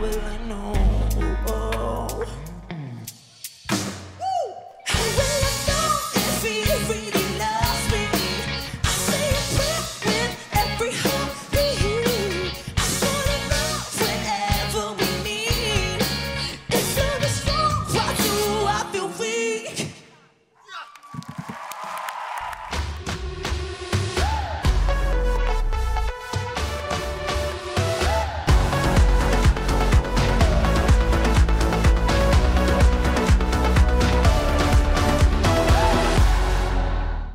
will I know? Oh. oh.